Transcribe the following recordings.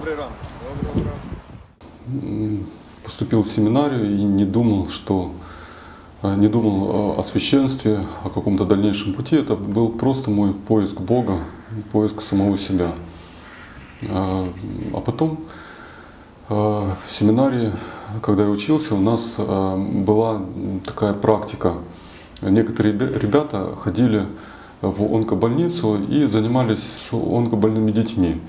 Добрий ранок. Поступил в семинарию и не думал, что э, не думал о священстве, о каком-то дальнейшем пути. Это был просто мой поиск Бога, поиск самого себя. А а потом э, в семинарии, когда я учился, у нас э, была такая практика. Некоторые ребя- ребята ходили в онкобольницу и занимались онкобольными детьми.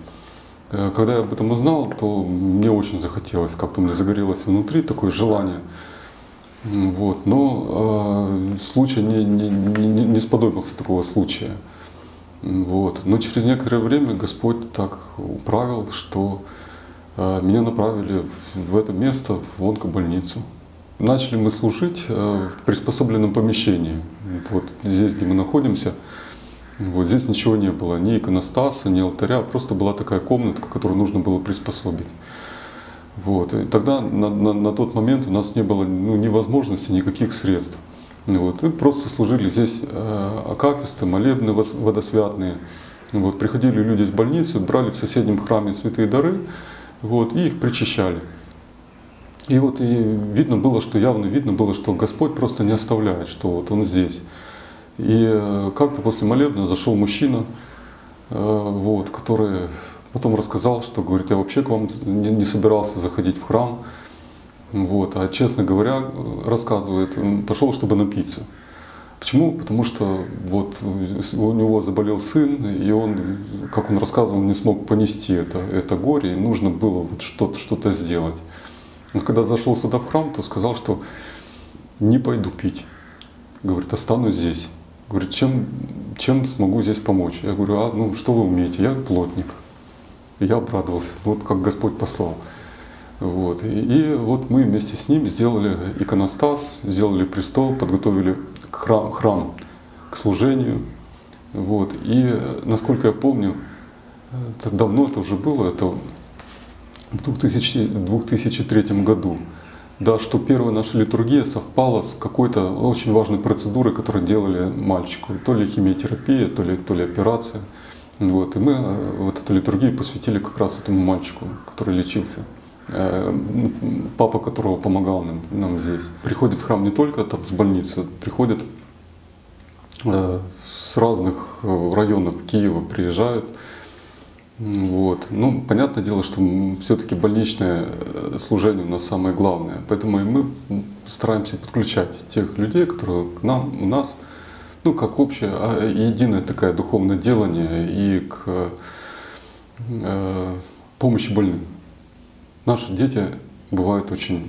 Э, Когда я об этом узнал, то мне очень захотелось, как-то мне загорелось внутри такое желание. Вот. Но э, случай не, не, не, не сподобился такого случая. Вот. Но через некоторое время Господь так управил, что э, меня направили в это место, в онкобольницу. Начали мы служить э, в приспособленном помещении. Вот здесь, где мы находимся, вот здесь ничего не было, ни иконостаса, ни алтаря, просто была такая комнатка, которую нужно было приспособить. Вот. И тогда на, на, на тот момент у нас не было ну, ни возможности, никаких средств. Вот. И просто служили здесь э, акафисты, молебны водосвятные. Вот. Приходили люди из больницы, брали в соседнем храме святые дары вот, и их причащали. И вот и видно было, что явно видно было, что Господь просто не оставляет, что вот Он здесь. И э, как-то после молебна зашел мужчина, э, вот, который потом рассказал, что говорит, я вообще к вам не, собирался заходить в храм, вот, а честно говоря, рассказывает, пошел, чтобы напиться. Почему? Потому что вот у него заболел сын, и он, как он рассказывал, не смог понести это, это горе, и нужно было вот что-то что сделать. Но когда зашел сюда в храм, то сказал, что не пойду пить. Говорит, останусь здесь. Говорит, чем, чем смогу здесь помочь? Я говорю, а ну что вы умеете? Я плотник. И я обрадовался, вот как Господь послал. Вот. И, и вот мы вместе с ним сделали иконостас, сделали престол, подготовили храм, храм к служению. Вот. И насколько я помню, это давно это уже было, это в 2000, 2003 году. Да, что первая наша литургия совпала с какой-то очень важной процедурой, которую делали мальчику. То ли химиотерапия, то ли, то ли операция. Вот. И мы э, вот эту литургию посвятили как раз этому мальчику, который лечился. Э, Папа которого помогал нам, нам здесь. Приходит в храм не только там с больницы, приходят э, с разных районов Киева, приезжают. Вот. Ну, понятное дело, что все-таки больничное э, служение у нас самое главное. Поэтому и мы стараемся подключать тех людей, которые к нам, у нас, ну, как общее, а единое такое духовное делание и к э, помощи больным. Наши дети бывают очень,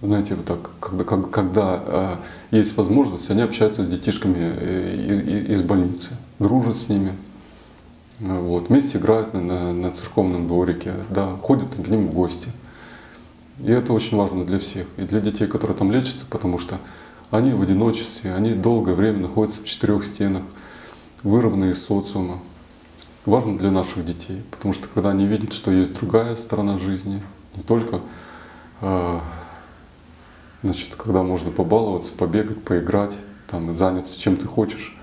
знаете, вот так, когда, как- когда э, есть возможность, они общаются с детишками э, из больницы, дружат с ними. Вот. Вместе играют на, на, на церковном дворике, да, ходят к ним в гости. И это очень важно для всех. И для детей, которые там лечатся, потому что они в одиночестве, они долгое время находятся в четырех стенах, вырванные из социума. Важно для наших детей, потому что когда они видят, что есть другая сторона жизни, не только э, значит, когда можно побаловаться, побегать, поиграть, там, заняться чем ты хочешь,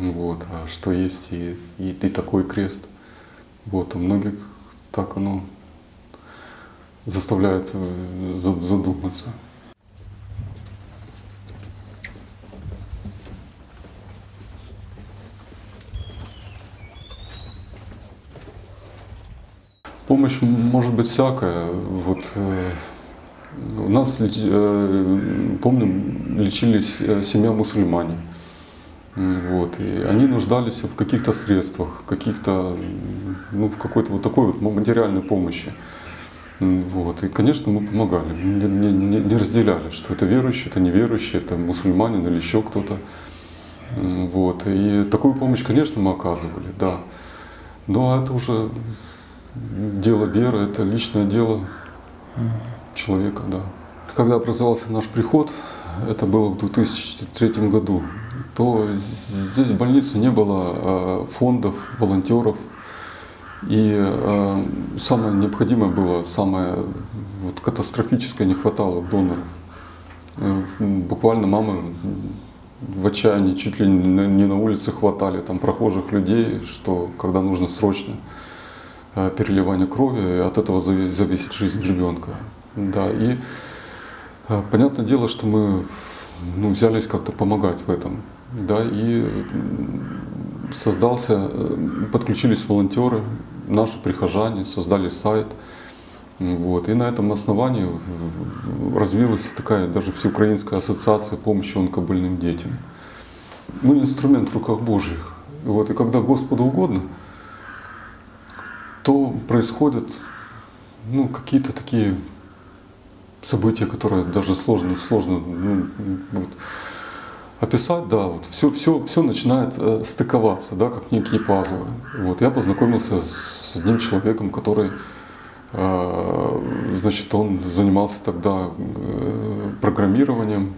вот, а что есть и, и, и такой крест. Вот, у многих так оно заставляет э, за- задуматься. Помощь может быть всякая. Вот э, у нас, э, помню, лечились семья мусульмане. Вот, и они нуждались в каких-то средствах, каких-то, ну, в какой-то вот такой вот материальной помощи. Вот, и, конечно, мы помогали, не, не- не- разделяли, что это верующий, это неверующий, это мусульманин или еще кто-то. Вот, и такую помощь, конечно, мы оказывали, да. Но это уже дело веры, это личное дело человека, да. Когда образовался наш приход, это было в 2003 году, то здесь в больнице не было э, фондов, волонтеров. И э, самое необходимое было, самое вот, катастрофическое, не хватало доноров. Э, Буквально мамы в отчаянии чуть ли не на- улице хватали там прохожих людей, что когда нужно срочно. переливания крови, и от этого зави- зависит жизнь ребенка. Да, и понятное дело, что мы ну, взялись как-то помогать в этом. Да, и создался, э, подключились волонтеры, наши прихожане, создали сайт. Вот. И на этом основании развилась такая даже всеукраинская ассоциация помощи онкобольным детям. Мы инструмент в руках Божьих. Вот. И когда Господу угодно, то происходят ну, какие-то такие события, которые даже сложно, сложно ну, вот, описать, да, вот все, все, все начинает э, стыковаться, да, как некие пазлы. Вот я познакомился с одним человеком, который, э, значит, он занимался тогда э, программированием,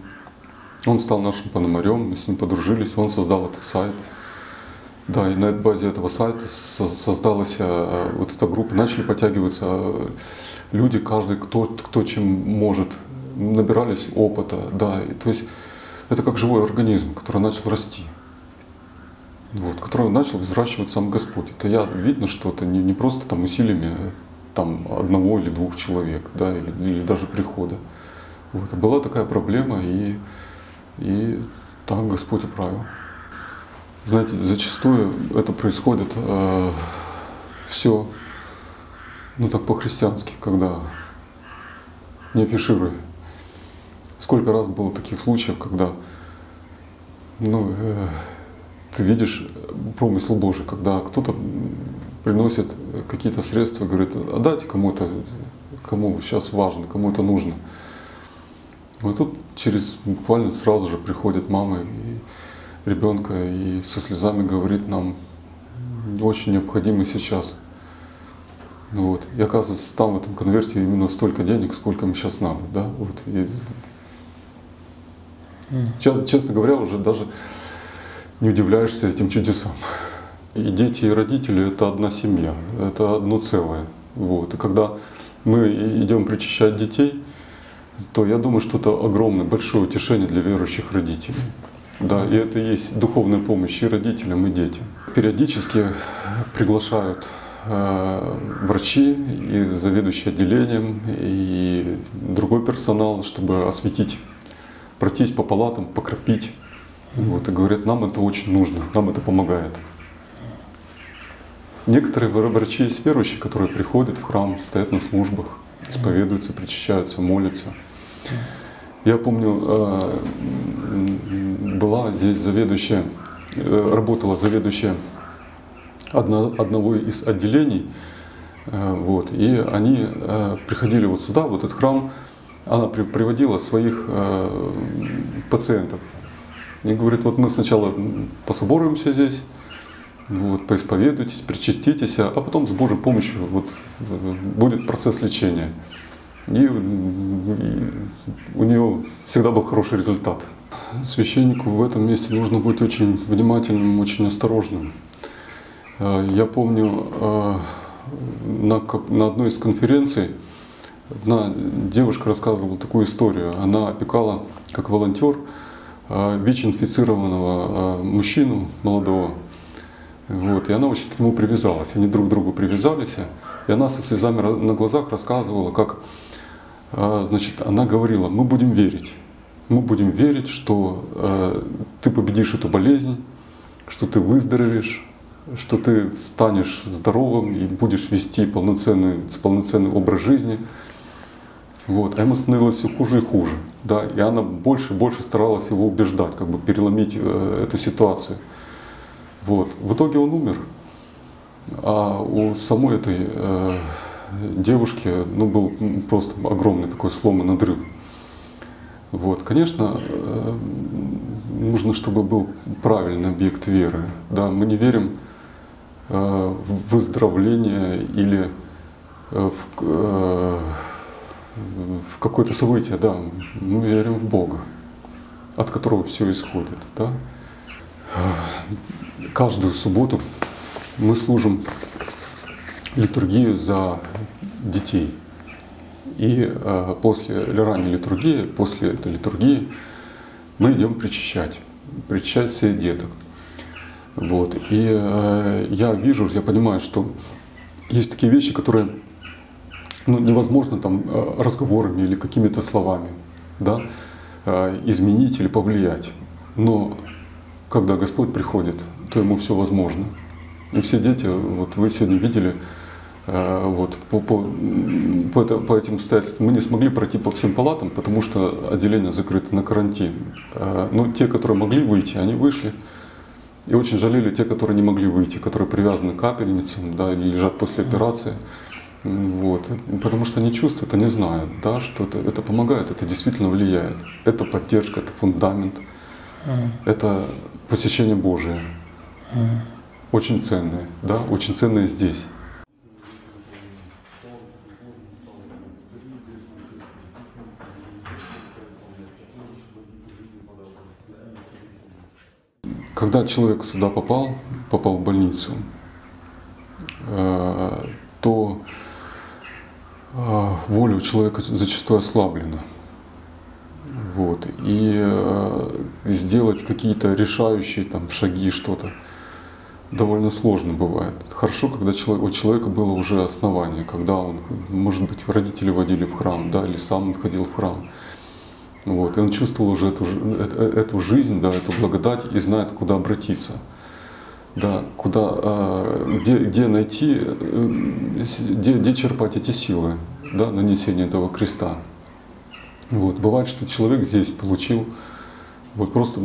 он стал нашим пономарем, мы с ним подружились, он создал этот сайт. Да, и на базе этого сайта со- создалась э, вот эта группа, начали подтягиваться э, люди, каждый кто, кто чем может, набирались опыта, да, и, то есть это как живой организм, который начал расти, вот, который начал взращивать сам Господь. Это я видно, что это не, не просто там усилиями э, там, одного или двух человек, да, или, или даже прихода. Вот. А была такая проблема, и, и так Господь управил. Знаете, зачастую это происходит э, все, ну так по-христиански, когда не афишируя. Сколько раз было таких случаев, когда ну, э, ты видишь промысл Божий, когда кто-то приносит какие-то средства, говорит, отдайте кому-то, кому сейчас важно, кому это нужно. Вот тут через буквально сразу же приходит мама и ребенка и со слезами говорит нам очень необходимо сейчас. Ну вот. И оказывается, там в этом конверте именно столько денег, сколько им сейчас надо. Да? Вот. И, че- честно говоря, уже даже не удивляешься этим чудесам. И дети, и родители — это одна семья, это одно целое. Вот. И когда мы идем причащать детей, то я думаю, что это огромное, большое утешение для верующих родителей. Да, и это и есть духовная помощь и родителям, и детям. Периодически приглашают врачи и заведующие отделением, и другой персонал, чтобы осветить, пройтись по палатам, покропить. Вот, и говорят, нам это очень нужно, нам это помогает. Некоторые вра- врачи есть верующие, которые приходят в храм, стоят на службах, исповедуются, причащаются, молятся. Я помню, э, была здесь заведующая, э, работала заведующая одно- одного из отделений, э, вот, и они э, приходили вот сюда, в этот храм, она при- приводила своих э, пациентов. И говорит, вот мы сначала пособоруемся здесь, вот, поисповедуйтесь, причаститесь, а потом с Божьей помощью вот, будет процесс лечения. И, и у нее всегда был хороший результат. Священнику в этом месте нужно быть очень внимательным, очень осторожным. Э, Я помню, э, на, одной из конференций одна девушка рассказывала такую историю. Она опекала, как волонтер, э, ВИЧ-инфицированного мужчину молодого. Вот, и она очень к нему привязалась. Они друг к другу привязались. И она со слезами на глазах рассказывала, как значит, она говорила, мы будем верить. Мы будем верить, что ты победишь эту болезнь, что ты выздоровеешь, что ты станешь здоровым и будешь вести полноценный, полноценный образ жизни. Вот. А ему становилось все хуже и хуже. Да? И она больше и больше старалась его убеждать, как бы переломить э, эту ситуацию. Вот. В итоге он умер. А у самой этой э, девушки ну, был просто огромный такой слом и надрыв. Вот. Конечно, э, нужно, чтобы был правильный объект веры. Да? Мы не верим выздоровление или э, в, э, в какое-то событие, да, мы верим в Бога, от которого все исходит. Да? Каждую субботу мы служим литургию за детей. И э, после или ранней литургии, после этой литургии мы идем причащать, причащать всех деток. Вот. И э, я вижу, я понимаю, что есть такие вещи, которые ну, невозможно там э, разговорами или какими-то словами да, э, изменить или повлиять. Но когда Господь приходит, то ему все возможно. И все дети, вот вы сегодня видели, э, вот, по, по, по, это, по этим обстоятельствам мы не смогли пройти по всем палатам, потому что отделение закрыто на карантин. Но те, которые могли выйти, они вышли. И очень жалели те, которые не могли выйти, которые привязаны к капельницам да, или лежат после операции. Вот. Потому что они чувствуют, они знают, да, что это, это помогает, это действительно влияет. Это поддержка, это фундамент, mm. это посещение Божие. Mm. Очень ценное, да, очень ценное здесь. Когда человек сюда попал, попал в больницу, э, то а, воля у человека зачастую ослаблена. Вот. И э, сделать какие-то решающие там, шаги, что-то, довольно сложно бывает. Хорошо, когда человек, у человека было уже основание, когда он, может быть, родители водили в храм, да, или сам он ходил в храм. Вот, и он чувствовал уже эту, эту, эту жизнь, да, эту благодать и знает, куда обратиться да, куда, а, где, где найти, э, где, где черпать эти силы, да, нанесения этого креста. Вот. Бывает, что человек здесь получил, вот просто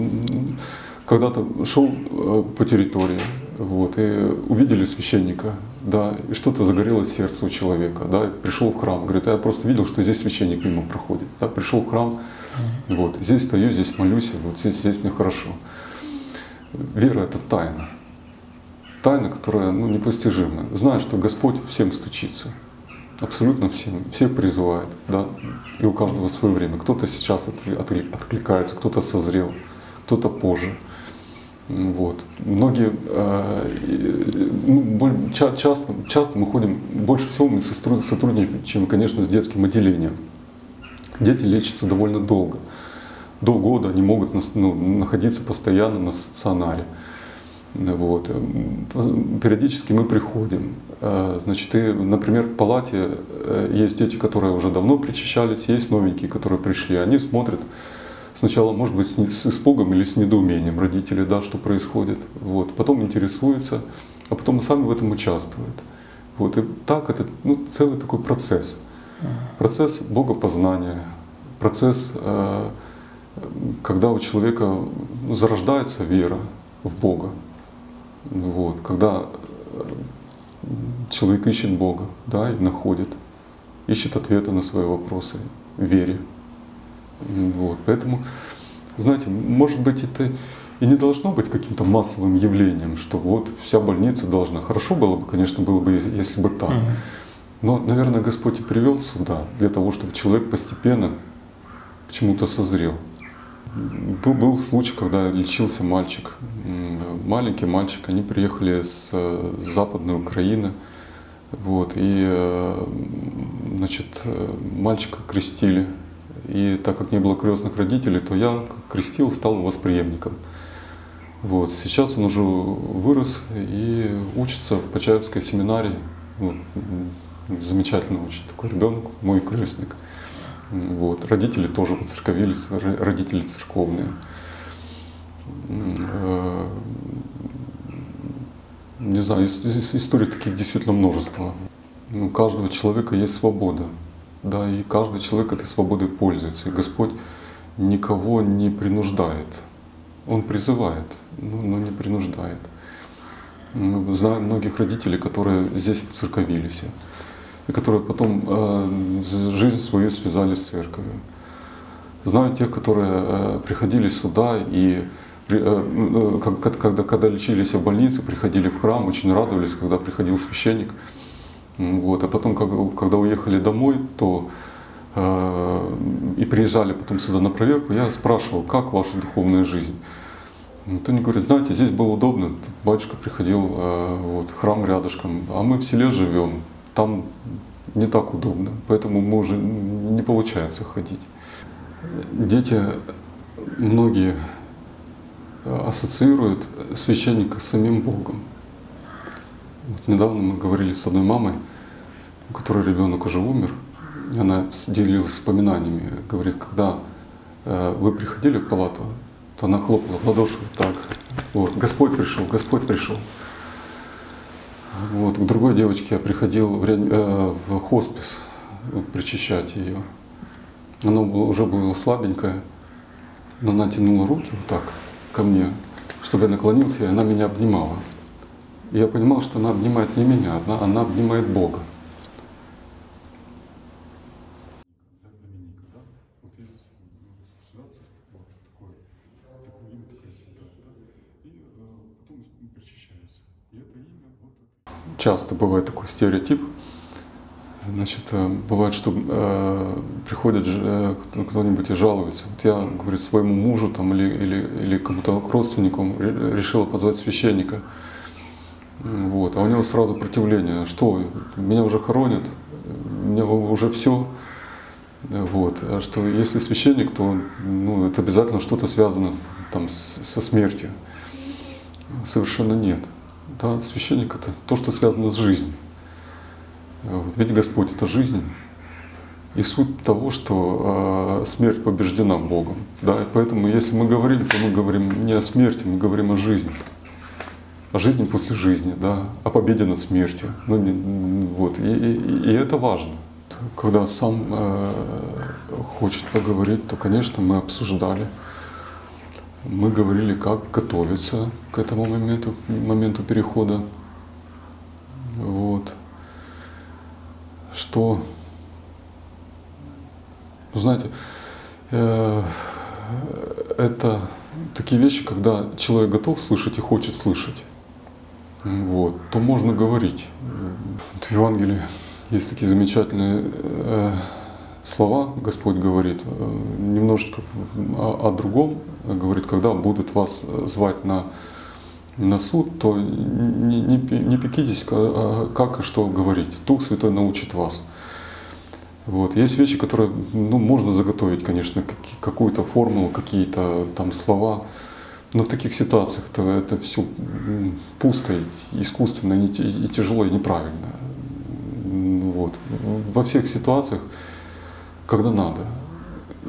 когда-то шел э, по территории, вот, и увидели священника, да, и что-то загорелось в сердце у человека, да, пришел в храм, говорит, «А я просто видел, что здесь священник мимо проходит, да, пришел в храм, вот, здесь стою, здесь молюсь, вот здесь, здесь мне хорошо. Вера — это тайна тайна, которая ну, непостижима. Знаю, что Господь всем стучится. Абсолютно всем. Всех призывает. Да? И у каждого свое время. Кто-то сейчас откликается, кто-то созрел, кто-то позже. Вот. Многие, э, ну, часто, часто мы ходим, больше всего мы сотрудничаем, конечно, с детским отделением. Дети лечатся довольно долго. До года они могут ну, находиться постоянно на стационаре. Вот. Периодически мы приходим. Э, значит, и, например, в палате э, есть дети, которые уже давно причащались, есть новенькие, которые пришли. Они смотрят сначала, может быть, с испугом или с недоумением родители, да, что происходит. Вот. Потом интересуются, а потом и сами в этом участвуют. Вот. И так это ну, целый такой процесс. Процесс богопознания, процесс, э, когда у человека зарождается вера в Бога. Вот, когда э, человек ищет Бога, да, и находит, ищет ответы на свои вопросы в вере. Вот, поэтому, знаете, может быть, это и не должно быть каким-то массовым явлением, что вот вся больница должна. Хорошо было бы, конечно, было бы, если бы так. Но, наверное, Господь и привел сюда для того, чтобы человек постепенно к чему-то созрел. Был, был случай, когда лечился мальчик, маленький мальчик, они приехали с, с западной Украины, вот, и, э, значит, мальчика крестили, и так как не было крестных родителей, то я крестил, стал восприемником. Вот. Сейчас он уже вырос и учится в Почаевской семинарии. Вот. Замечательно очень такой ребенок, мой крестник. Вот. Родители тоже воцерковились, родители церковные. Э, не знаю, историй таких действительно множество. У каждого человека есть свобода, да, и каждый человек этой свободой пользуется. И Господь никого не принуждает. Он призывает, но не принуждает. Знаем многих родителей, которые здесь церковились которые потом э, жизнь свою связали с церковью. Знаю тех, которые э, приходили сюда и э, когда, когда лечились в больнице, приходили в храм, очень радовались, когда приходил священник. Вот. А потом, когда уехали домой, то и приезжали потом сюда на проверку, я спрашивал, как ваша духовная жизнь. Вот они говорят, знаете, здесь было удобно, тут батюшка приходил, вот, храм рядышком, а мы в селе живем, там не так удобно, поэтому мы уже не получается ходить. Дети, многие ассоциируют священника с самим Богом. Вот недавно мы говорили с одной мамой, у которой ребенок уже умер, и она делилась воспоминаниями. Говорит, когда э, вы приходили в палату, то она хлопала в ладоши так. Вот, Господь пришел, Господь пришел. Вот, к другой девочке я приходил в, э, в хоспис вот, причащать ее. Она была- уже была слабенькая, но она тянула руки вот так ко мне, чтобы я наклонился, и она меня обнимала. И я понимал, что она обнимает не меня, она, она обнимает Бога. Часто бывает такой стереотип. Значит, э, бывает, что э, приходит э, кто- кто-нибудь и жалуется. Вот я, говорит, своему мужу там, или, или, или кому-то родственнику ре- решила позвать священника. Вот. А у него сразу противление. Что, меня уже хоронят, мне уже все. Вот. А что если священник, то ну, это обязательно что-то связано там, с- со смертью. Совершенно нет. Да, священник это то, что связано с жизнью. Вот. Ведь Господь это жизнь. И суть того, что э, смерть побеждена Богом. Да? И поэтому, если мы говорим, то мы говорим не о смерти, мы говорим о жизни. О жизни после жизни, да? о победе над смертью. Ну, не- вот. И, и- и это важно. Когда сам э, хочет поговорить, то, конечно, мы обсуждали. Мы говорили, как готовиться к этому моменту, моменту перехода. Вот. Что, ну, знаете, э, это такие вещи, когда человек готов слышать и хочет слышать, вот, то можно говорить. В Евангелии есть такие замечательные э, слова, Господь говорит, э, немножечко о, о другом, говорит, когда будут вас звать на, на суд, то не, не, не пекитесь, а как и что говорить. Дух Святой научит вас. Вот. Есть вещи, которые ну, можно заготовить, конечно, какую-то формулу, какие-то там слова, но в таких ситуациях это, это все пусто, искусственно, и, тяжело, и неправильно. Вот. Во всех ситуациях, когда надо.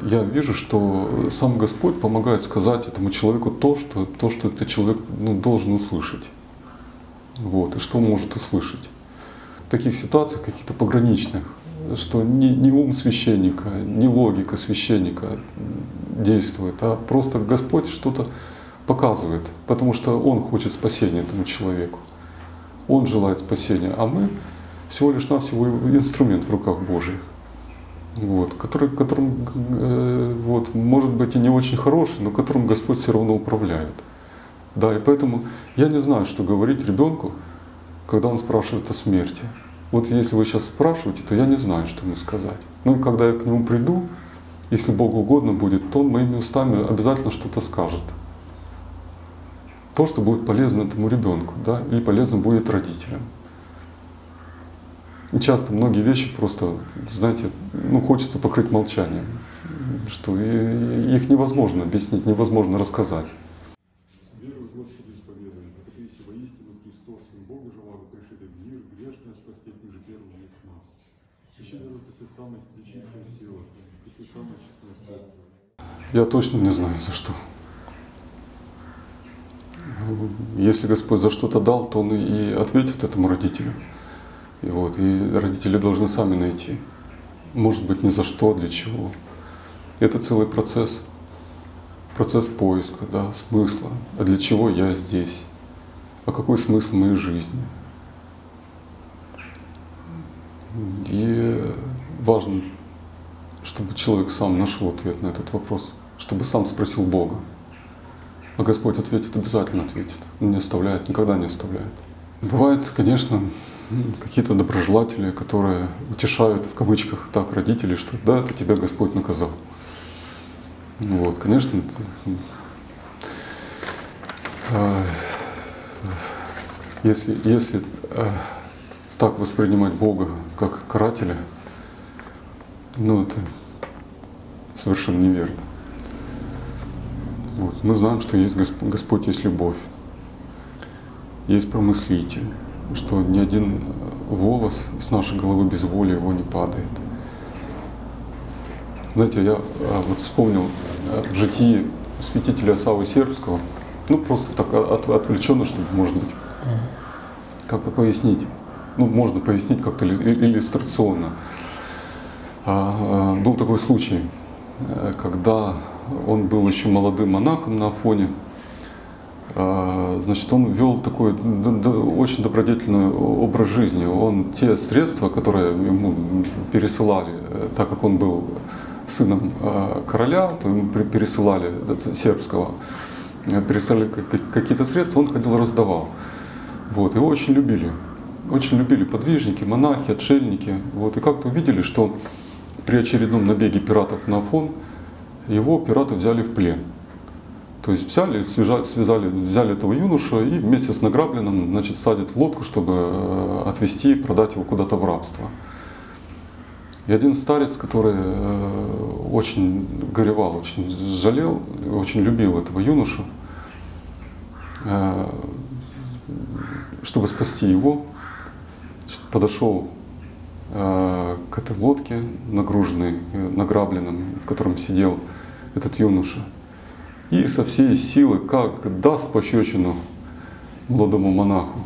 Я вижу, что сам Господь помогает сказать этому человеку то, что, то, что этот человек ну, должен услышать. Вот. И что может услышать. В таких ситуациях каких-то пограничных, что не, не ум священника, не логика священника действует, а просто Господь что-то показывает, потому что Он хочет спасения этому человеку. Он желает спасения, а мы всего лишь навсего инструмент в руках Божьих, вот, который, которым, э, вот, может быть и не очень хороший, но которым Господь все равно управляет. Да, и поэтому я не знаю, что говорить ребенку, когда он спрашивает о смерти. Вот если вы сейчас спрашиваете, то я не знаю, что ему сказать. Ну когда я к нему приду, если Богу угодно будет, то он моими устами обязательно что-то скажет. То, что будет полезно этому ребенку, да, или полезно будет родителям. Часто многие вещи просто, знаете, ну, хочется покрыть молчанием, что и- их невозможно объяснить, невозможно рассказать. Я точно не знаю за что. Если Господь за что-то дал, то Он и ответит этому родителю. И, вот, и родители должны сами найти. Может быть, ни за что, для чего. Это целый процесс. Процесс поиска, да, смысла. А для чего я здесь? А какой смысл моей жизни? И важно, чтобы человек сам нашел ответ на этот вопрос, чтобы сам спросил Бога. А Господь ответит, обязательно ответит. Не оставляет, никогда не оставляет. Бывает, конечно, какие-то доброжелатели, которые утешают в кавычках так родителей, что да, это тебя Господь наказал. Вот, конечно, а, если, если а, так воспринимать Бога как карателя, ну это совершенно неверно. Вот. Мы знаем, что есть Госп- Господь, есть любовь, есть промыслитель, что ни один волос с нашей головы без воли его не падает. Знаете, я а, вот вспомнил а, в житии святителя Савы Сербского, ну просто так от, отвлеченно, чтобы, может быть, как-то пояснить. Ну, можно пояснить как-то иллюстрационно. А, был такой случай, э, когда он был еще молодым монахом на Афоне, значит, он вел такой очень добродетельный образ жизни. Он те средства, которые ему пересылали, э, так как он был сыном э, короля, то ему пересылали сербского, э, пересылали какие-то средства, он ходил раздавал. Вот, его очень любили. Очень любили подвижники, монахи, отшельники. Вот, и как-то увидели, что при очередном набеге пиратов на Афон его пираты взяли в плен. То есть взяли, связали, взяли этого юношу и вместе с награбленным значит, садят в лодку, чтобы э, отвезти и продать его куда-то в рабство. И один старец, который э, очень горевал, очень жалел, очень любил этого юношу, э, чтобы спасти его, подошел к этой лодке, нагруженной, награбленным, в котором сидел этот юноша, и со всей силы, как даст пощечину молодому монаху.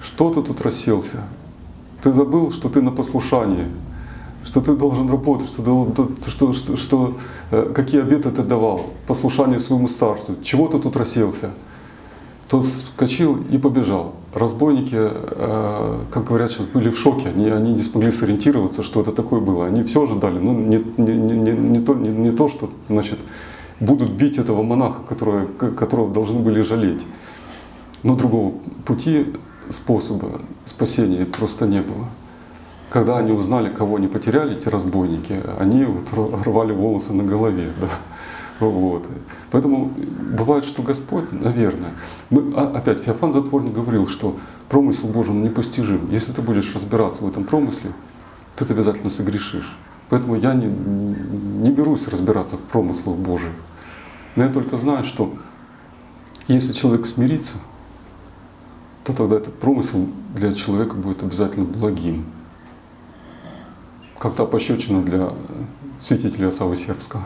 Что ты тут расселся? Ты забыл, что ты на послушании что ты должен работать, что, что, что, э, какие обеты ты давал, послушание своему старцу, чего ты тут расселся. Тот вскочил и побежал. Разбойники, э, как говорят сейчас, были в шоке, они, они не смогли сориентироваться, что это такое было. Они все ожидали, ну не, не, не, не, то, не, не то, что значит, будут бить этого монаха, который, которого должны были жалеть. Но другого пути, способа спасения просто не было когда они узнали, кого они потеряли, эти разбойники, они вот рвали волосы на голове. Да. Вот. Поэтому бывает, что Господь, наверное, мы, а, опять Феофан Затворник говорил, что промысел Божий непостижим. Если ты будешь разбираться в этом промысле, ты обязательно согрешишь. Поэтому я не, не берусь разбираться в промыслах Божьих. Но я только знаю, что если человек смирится, то тогда этот промысел для человека будет обязательно благим как-то пощечина для святителя Савы Сербского.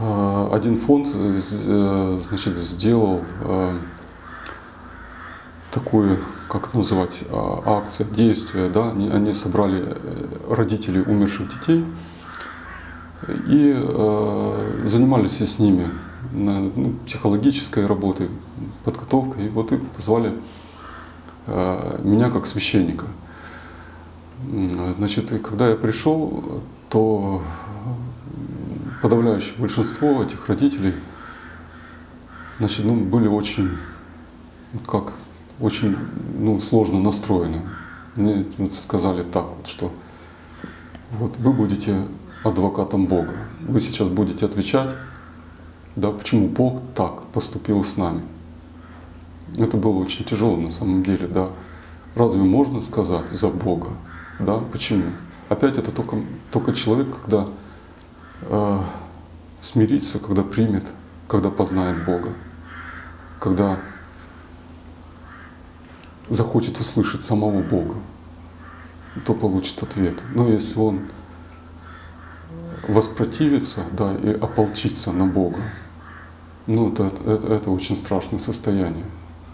А, один фонд э, значит, сделал э, такую, как называть, а, акция, действие. Да? Они собрали э, родителей умерших детей и занимались с ними ну, психологической работой, подготовкой. И вот и позвали меня как священника – Значит, и когда я пришел, то подавляющее большинство этих родителей значит, ну, были очень, как, очень ну, сложно настроены. Мне сказали так, вот, что вот вы будете адвокатом Бога. Вы сейчас будете отвечать, да, почему Бог так поступил с нами. Это было очень тяжело на самом деле, да. Разве можно сказать за Бога? Да? Почему? Опять это только, только человек, когда э, смирится, когда примет, когда познает Бога, когда захочет услышать самого Бога, то получит ответ. Но если он воспротивится да, и ополчится на Бога, ну, это, это, это очень страшное состояние.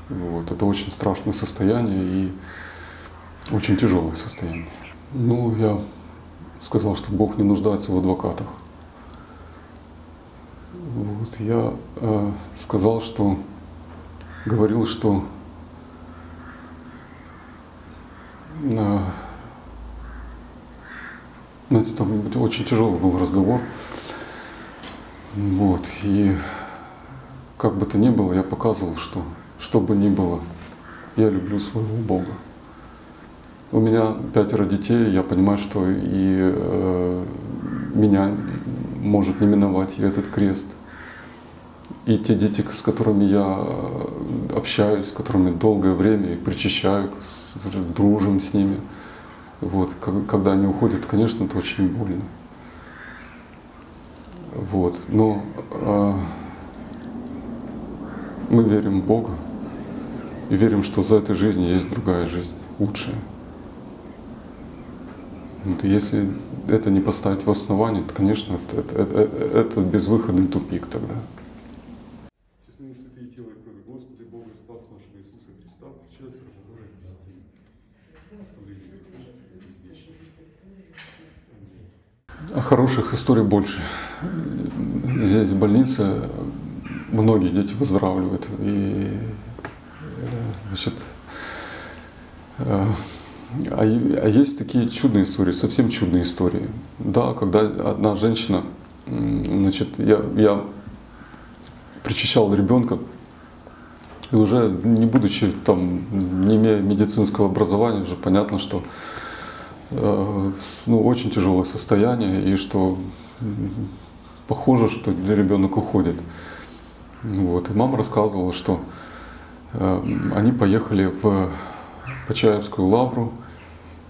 Вот, это очень страшное состояние, и очень тяжелое состояние. Ну, я сказал, что Бог не нуждается в адвокатах. Вот, я э, сказал, что говорил, что э, знаете, там очень тяжелый был разговор. Вот, и как бы то ни было, я показывал, что что бы ни было, я люблю своего Бога. У меня пятеро детей, я понимаю, что и э, меня может не миновать и этот крест. И те дети, с которыми я общаюсь, с которыми долгое время их причащаю, дружим с ними, вот, когда они уходят, конечно, это очень больно. Вот, но э, мы верим в Бога, и верим, что за этой жизнью есть другая жизнь, лучшая. Вот, и если это не поставить в основании, то, конечно, это, это, это, безвыходный тупик тогда. Честные святые тела и крови Господи, Бога и Спас нашего Иисуса Христа, причастие Божие Христе. Оставление грехов и вечности. Аминь. А Хороших историй больше. Здесь в больнице многие дети выздоравливают. И, значит, э, а, а есть такие чудные истории, совсем чудные истории. Да, когда одна женщина, значит, я, я причащал ребенка, и уже не будучи там, не имея медицинского образования, уже понятно, что ну, очень тяжелое состояние, и что похоже, что ребенок уходит. Вот. И мама рассказывала, что э, они поехали в Почаевскую лавру,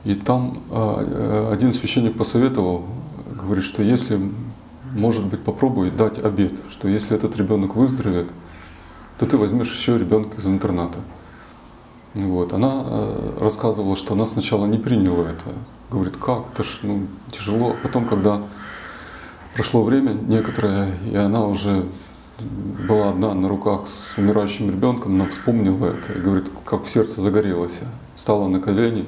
и там э, э, один священник посоветовал, говорит, что если, может быть, попробуй дать обед, что если этот ребенок выздоровеет, то ты возьмешь еще ребенка из интерната. Вот. Она э, рассказывала, что она сначала не приняла это. Говорит, как, это ж ну, тяжело. Потом, когда прошло время некоторое, и она уже была одна на руках с умирающим ребенком, она вспомнила это и говорит, как в сердце загорелось. Встала на колени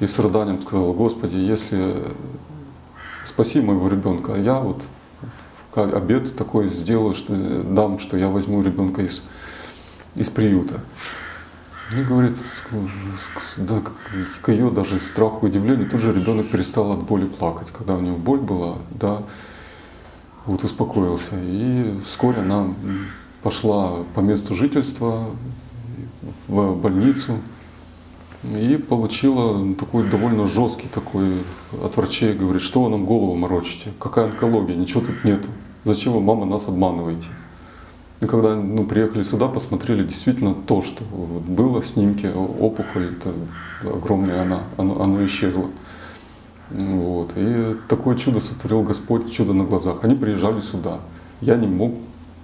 и с рыданием сказала, Господи, если спаси моего ребенка, а я вот обед такой сделаю, что дам, что я возьму ребенка из, из приюта. И говорит, к- ее даже страху удивлению, тут же ребенок перестал от боли плакать. Когда у него боль была, да, вот успокоился. И вскоре она пошла по месту жительства в больницу и получила такой довольно жесткий такой от врачей, говорит, что вы нам голову морочите, какая онкология, ничего тут нету, зачем вы, мама, нас обманываете. И когда ну, приехали сюда, посмотрели действительно то, что вот было в снимке, опухоль это огромная, она, оно, оно исчезло. Вот. И такое чудо сотворил Господь, чудо на глазах. Они приезжали сюда. Я не мог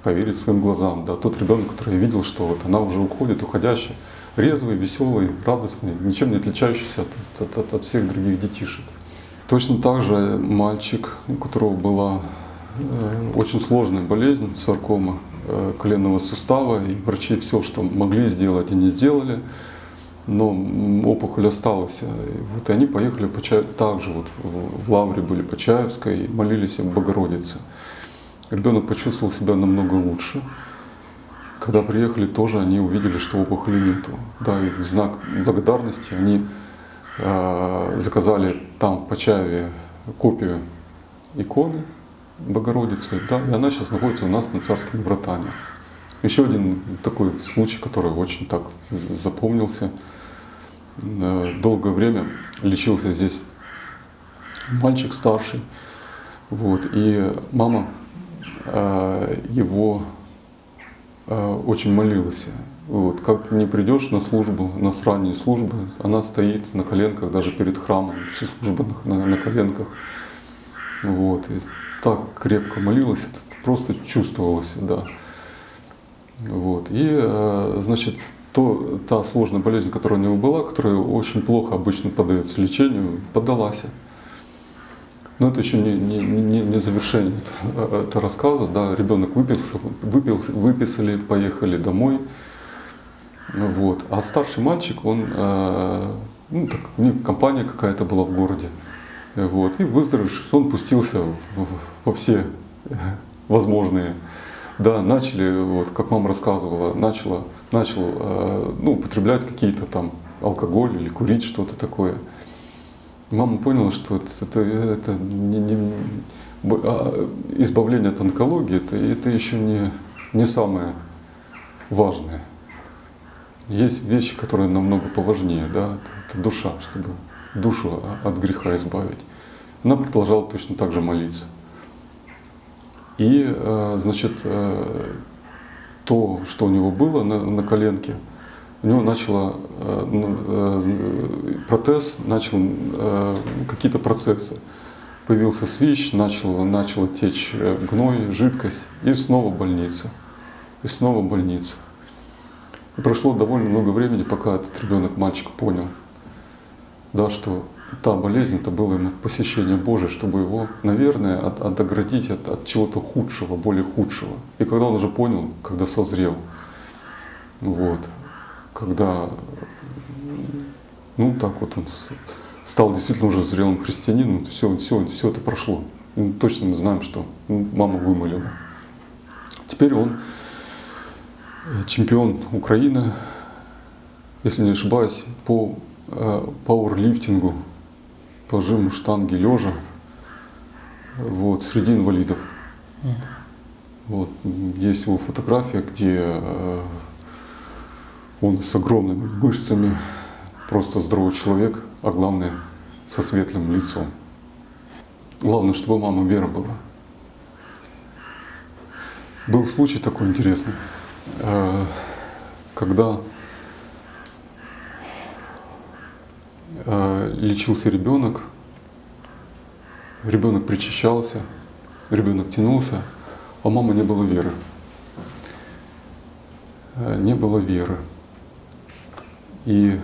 поверить своим глазам. Да, тот ребенок, который я видел, что вот она уже уходит, уходящая, резвый, веселый, радостный, ничем не отличающийся от, от- от- от всех других детишек. Точно так же мальчик, у которого была э, очень сложная болезнь, саркома коленного сустава, и врачи все, что могли сделать, они сделали, но опухоль осталась. И вот они поехали по Ча- также вот в, Лавре были по Чаевской и молились о Богородице. Ребенок почувствовал себя намного лучше. Когда приехали, тоже они увидели, что опухоли нету. Да, и в знак благодарности они э, заказали там в Почаеве копию иконы Богородицы, да, и она сейчас находится у нас на царскими вратами. Еще один такой случай, который очень так запомнился. Э, Долгое время лечился здесь мальчик старший, вот, и мама э, его э, очень молилась. Вот, как не придешь на службу, на ранние службы, она стоит на коленках даже перед храмом, всю службу на, на- на коленках. Вот, и так крепко молилась, это просто чувствовалось, да. Вот, и, э, значит, то, та сложная болезнь, которая у него была, которая очень плохо обычно поддается лечению, поддалась. Но это еще не, не, не, не завершение этого- рассказа. Да, ребенок выписался, выпис- выписали, поехали домой. Вот. А старший мальчик, он, э, ну, так, у них компания какая-то была в городе. Вот. И выздоровевшись, он пустился во все возможные. Да, начали, вот, как мама рассказывала, начала, начал э, ну, употреблять какие-то там алкоголь или курить что-то такое. Мама поняла, что это, это, не- не- а, избавление от онкологии это, это еще не, не самое важное. Есть вещи, которые намного поважнее, да, это, это душа, чтобы душу от греха избавить. Она продолжала точно так же молиться. И, э, значит, э, то, что у него было на, на коленке, у него начало, э, ну, протез начал какие-то процессы. Появился свищ, начал, начала течь гной, жидкость, и снова больница. И снова больница. И прошло довольно много времени, пока этот ребенок, мальчик, понял, да, что та болезнь, это было ему посещение Божие, чтобы его, наверное, от, от оградить от, от чего-то худшего, более худшего. И когда он уже понял, когда созрел, вот, когда, ну так вот он стал действительно уже зрелым христианином, все, все, все это прошло. И точно мы знаем, что мама вымолила. Теперь он чемпион Украины, если не ошибаюсь, по э, пауэрлифтингу, по жиму штанги лежа, вот, среди инвалидов. Вот, есть его фотография, где э, он с огромными мышцами, просто здоровый человек, а главное, со светлым лицом. Главное, чтобы мама вера была. Был случай такой интересный, э, когда лечился ребенок, ребенок причащался, ребенок тянулся, а у мамы не было веры. Э, не было веры. И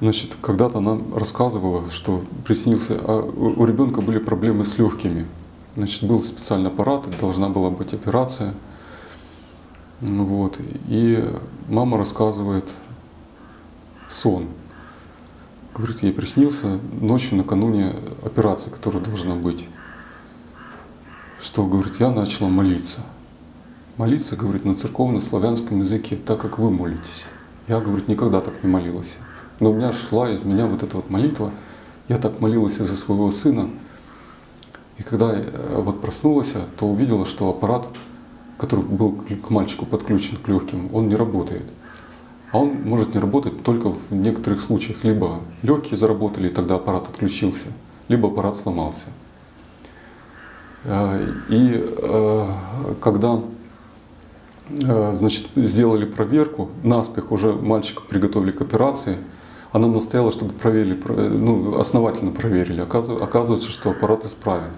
значит, когда-то она рассказывала, что приснился, а у ребенка были проблемы с легкими. Значит, был специальный аппарат, должна была быть операция. Вот. И мама рассказывает сон. Говорит, ей приснился ночью накануне операции, которая должна быть. Что, говорит, я начала молиться. Молиться, говорит, на церковно-славянском языке, так как вы молитесь. Я, говорит, никогда так не молилась. Но у меня шла из меня вот эта вот молитва. Я так молилась из-за своего сына, и когда э, вот проснулась, то увидела, что аппарат, который был к мальчику подключен к легким, он не работает. А он может не работать только в некоторых случаях. Либо легкие заработали, и тогда аппарат отключился, либо аппарат сломался. Э, и э, когда значит, сделали проверку, наспех уже мальчика приготовили к операции, она настояла, чтобы проверили, ну, основательно проверили. Оказывается, что аппарат исправен.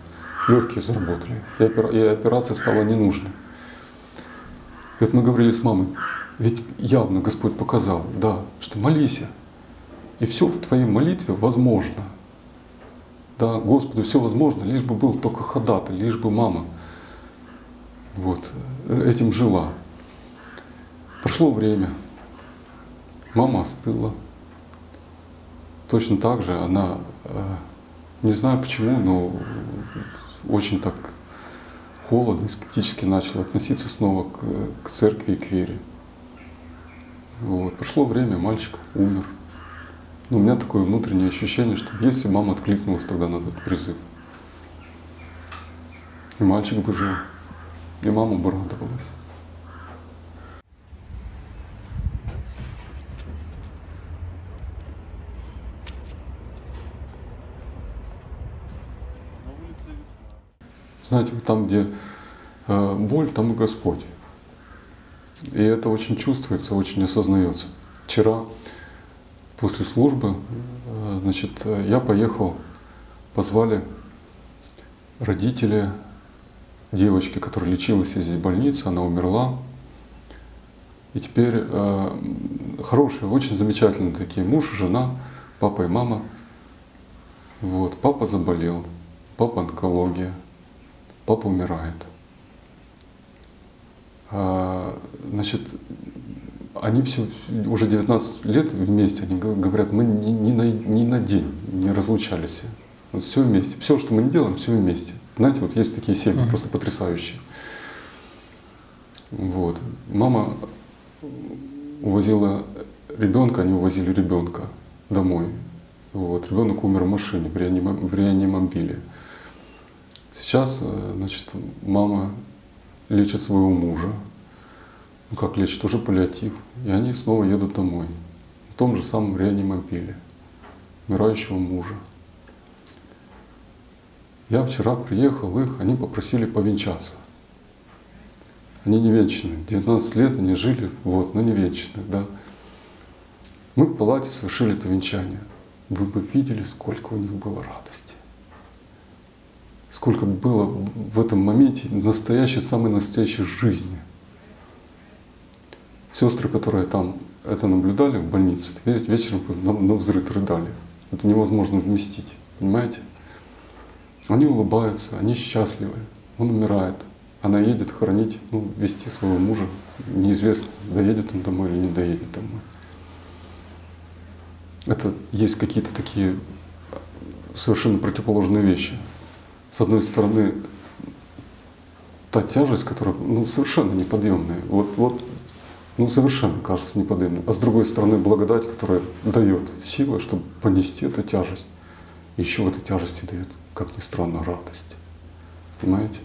Легкие заработали. И операция стала ненужной. И вот мы говорили с мамой, ведь явно Господь показал, да, что молись, и все в твоей молитве возможно. Да, Господу все возможно, лишь бы был только ходатай, лишь бы мама вот, этим жила. Прошло время, мама остыла, точно так же она, э, не знаю почему, но очень так холодно и скептически начала относиться снова к, к церкви и к вере. Вот. Прошло время, мальчик умер. Но у меня такое внутреннее ощущение, что если мама откликнулась тогда на этот призыв, и мальчик бы жил, и мама бы радовалась. Знаете, там, где э, боль, там и Господь. И это очень чувствуется, очень осознается. Вчера после службы, э, значит, я поехал, позвали родители девочки, которая лечилась здесь в больнице, она умерла. И теперь э, хорошие, очень замечательные такие муж, жена, папа и мама. Вот, папа заболел, папа онкология, папа умирает. А, значит, они все уже 19 лет вместе, они говорят, мы ни, ни, на, ни на день не разлучались. Вот все вместе. Все, что мы не делаем, все вместе. Знаете, вот есть такие семьи, mm-hmm. просто потрясающие. Вот. Мама увозила ребенка, они увозили ребенка домой. Вот. Ребенок умер в машине, в реанимобиле. Сейчас, э, значит, мама лечит своего мужа. Ну как лечит, уже паллиатив. И они снова едут домой. В том же самом реанимобиле. Умирающего мужа. Я вчера приехал их, они попросили повенчаться. Они не венчаны. 19 лет они жили, вот, но не венчаны, да. Мы в палате совершили это венчание. Вы бы видели, сколько у них было радости сколько было в этом моменте настоящей, самой настоящей жизни. Сестры, которые там это наблюдали в больнице, ве- вечером на, на взрыв рыдали. Это невозможно вместить, понимаете? Они улыбаются, они счастливы. Он умирает. Она едет хоронить, ну, вести своего мужа. Неизвестно, доедет он домой или не доедет домой. Это есть какие-то такие совершенно противоположные вещи. С одной стороны, та тяжесть, которая ну, совершенно неподъемная. Вот, вот, ну, совершенно кажется неподъемной. А с другой стороны, благодать, которая дает силы, чтобы понести эту тяжесть. Еще в этой тяжести дает, как ни странно, радость. Понимаете?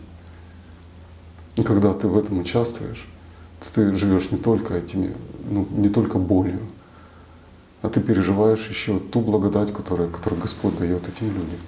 И когда ты в этом участвуешь, то ты живешь не только этими, ну, не только болью, а ты переживаешь еще ту благодать, которую, которую Господь дает этим людям.